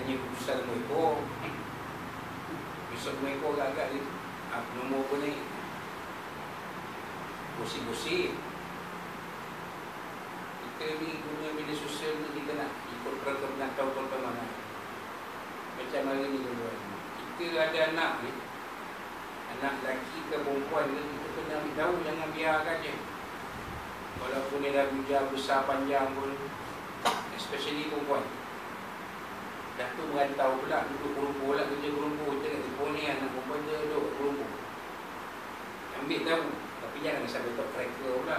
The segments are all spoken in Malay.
hanya keputusan nombor ekor. Besok nombor ekor agak-agak ni ah, Nombor apa ni Gosip-gosip. Kita ni guna media sosial ni Kita nak ikut peraturan penantau tuan-tuan mana Macam hari ni tuan-tuan. Kita ada anak ni Anak lelaki ke perempuan ni Kita kena ambil tahu Jangan biarkan je Walaupun dia dah bujang besar panjang pun Especially perempuan Dah tu merantau pula Duduk kurumpul pula Kerja kurumpul Kita kat Ipoh ni Anak perempuan dia duduk kurumpul Ambil tahu Tapi jangan sampai top tracker pula.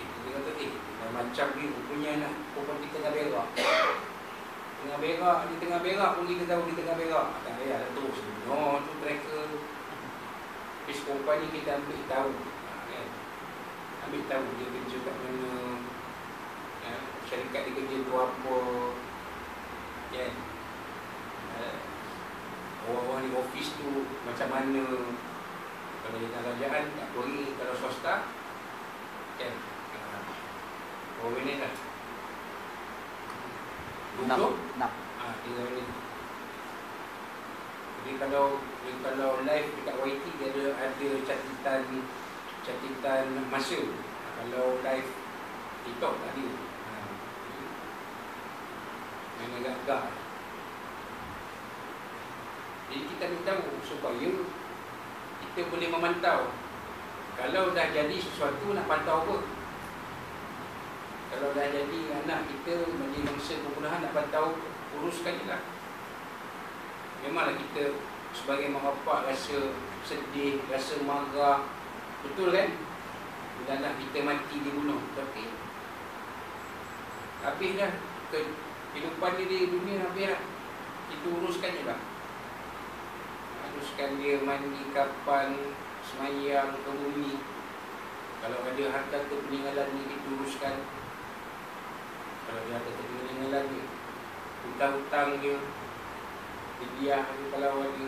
Kita dia kata eh Dah macam ni Rupanya anak perempuan kita tengah berak. Tengah berak Dia tengah berak pun kita tahu Dia tengah berak. Tak payah lah terus No tu tracker. Tapi perempuan ni kita ambil tahu. Ha, kan? Ambil tahu dia kerja kat mana. Ya, Syarikat dia kerja tu apa Ya uh, Orang-orang di office tu Macam mana Kalau di kerajaan tak boleh Kalau swasta Kan uh, Berapa minit dah? Enam. 20? Enam. Ah, tiga minit. Jadi kalau kalau live dekat YT dia ada ada catatan catatan masa. Kalau live TikTok. Ha. Main agak-agak. Jadi kita nak tahu supaya kita boleh memantau. Kalau dah jadi sesuatu nak pantau apa? Kalau dah jadi anak kita menjadi mangsa pembunuhan nak pantau uruskan je lah. Memanglah kita sebagai mak bapak rasa sedih, rasa marah. Betul kan? Bila anak kita mati dibunuh. Tapi habis dah kehidupan dia di dunia dah. Kita uruskan je lah. Uruskan dia mandi kapan, semayang ke bumi. Kalau ada harta kepeninggalan ni kita uruskan kalau dia ada kepentingan dia hutang-hutang dia Fidyah dia kalau ada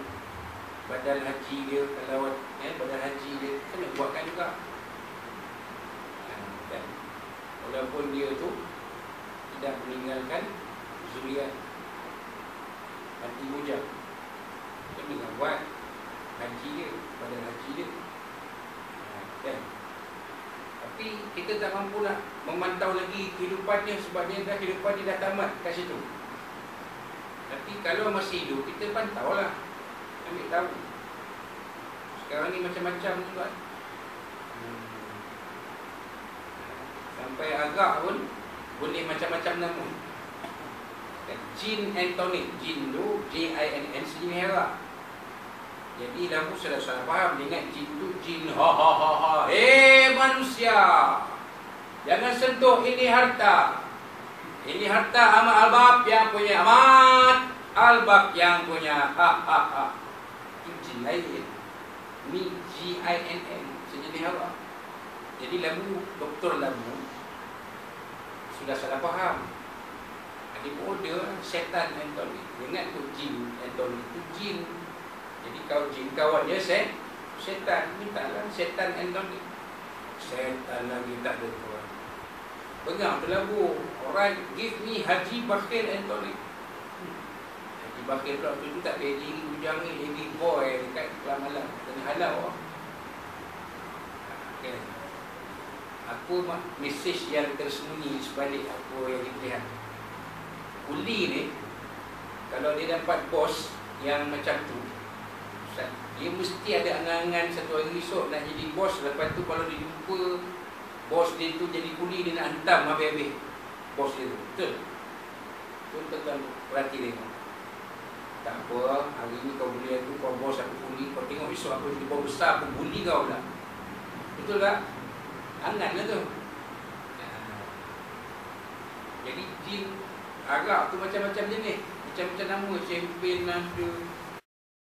Badan haji dia Kalau eh, badan haji dia Kena buatkan juga kan? Walaupun dia tu Tidak meninggalkan Zuriat Mati bujang Kena buat Haji dia Badan haji dia ha, Kan tapi kita tak mampu nak memantau lagi kehidupannya sebab dia dah kehidupan dia dah tamat kat situ. Tapi kalau masih hidup, kita pantau lah. Ambil tahu. Sekarang ni macam-macam juga. Hmm. Sampai agak pun boleh macam-macam nama. Jin and tonic. Jin tu J-I-N-N sini hera. Jadi lampu sudah salah faham Dia ingat jin tu jin ha ha ha ha. Hei manusia. Jangan sentuh ini harta. Ini harta amat albab yang punya amat Albab yang punya ha ha ha. Itu jin lain. Ni G-I-N-N Sejenis apa? Jadi lampu Doktor lampu Sudah salah faham Dia order setan Anthony. Dia ingat tu jin Anthony. Itu jin. Jadi kau jin kawan dia set Setan. Minta lah setan endoni Setan lagi tak ada tuan. Pegang tu lagu Alright Give me Haji Bakir Anthony. Haji Bakir pula tu, tu tak lady Ujang ni lady boy Dekat malam-malam Tengah halau okay. Apa mak mesej yang tersembunyi Sebalik apa yang kita Kuli ni Kalau dia dapat bos Yang macam tu dia mesti ada angan-angan satu hari esok nak jadi bos Lepas tu kalau dia jumpa bos dia tu jadi kuli Dia nak hantam habis-habis bos dia tu Betul? Tu tuan perhati tengok Tak apa, hari ni kau buli aku, kau bos aku kuli Kau tengok esok aku jadi bos besar, aku buli kau pula Betul tak? Angan lah tu. Jadi jin Arab tu macam-macam jenis. Macam-macam nama, champion ada